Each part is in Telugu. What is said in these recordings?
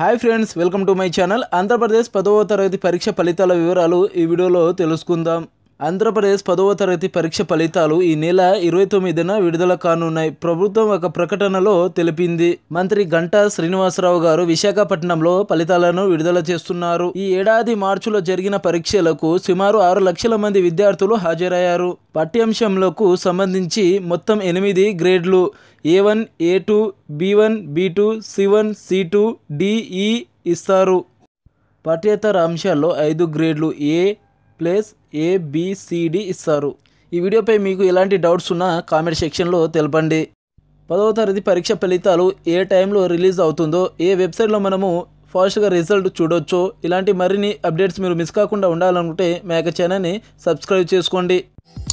Hi friends welcome to my channel. Andhra Pradesh పదవ తరగతి పరీక్ష ఫలితాల వివరాలు ఈ వీడియోలో తెలుసుకుందాం. ఆంధ్రప్రదేశ్ పదవ తరగతి పరీక్ష ఫలితాలు ఈ నెల ఇరవై తొమ్మిదిన విడుదల కానున్నాయి. ప్రభుత్వం ఒక ప్రకటనలో తెలిపింది. మంత్రి గంటా శ్రీనివాసరావు గారు విశాఖపట్నంలో ఫలితాలను విడుదల చేస్తున్నారు. ఈ ఏడాది మార్చిలో జరిగిన పరీక్షలకు సుమారు ఆరు లక్షల మంది విద్యార్థులు హాజరయ్యారు. పాఠ్యాంశంలకు సంబంధించి మొత్తం ఎనిమిది గ్రేడ్లు A one A two B one B two C one C two D E ఇస్తారు. పాఠ్యేతర అంశాల్లో ఐదు గ్రేడ్లు ఏ ప్లేస్ ఏబిసిడి ఇస్తారు. ఈ వీడియోపై మీకు ఎలాంటి డౌట్స్ ఉన్నా కామెంట్ సెక్షన్లో తెలపండి. పదవ తరగతి పరీక్ష ఫలితాలు ఏ టైంలో రిలీజ్ అవుతుందో ఏ వెబ్సైట్లో మనము ఫాస్ట్గా రిజల్ట్ చూడొచ్చో ఇలాంటి మరిన్ని అప్డేట్స్ మీరు మిస్ కాకుండా ఉండాలనుకుంటే మా యొక్క ఛానల్ని సబ్స్క్రైబ్ చేసుకోండి.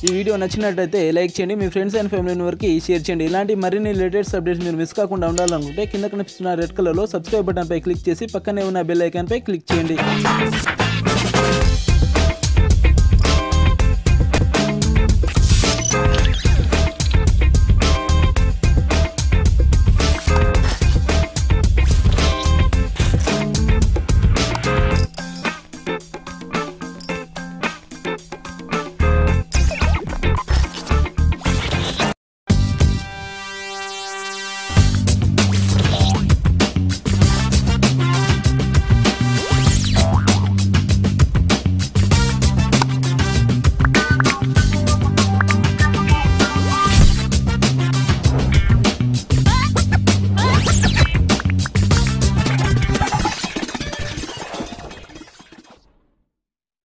ఈ వీడియో నచ్చినట్లయితే లైక్ చేయండి మీ ఫ్రెండ్స్ అండ్ ఫ్యామిలీ వరకు షేర్ చేయండి. ఇలాంటి మరిన్ని లేటెస్ట్ అప్డేట్స్ మీరు మిస్ కాకుండా ఉండాలనుకుంటే కింద కనిపిస్తున్న రెడ్ కలర్లో సబ్స్క్రైబ్ బటన్పై క్లిక్ చేసి పక్కనే ఉన్న బెల్ ఐకాన్పై క్లిక్ చేయండి.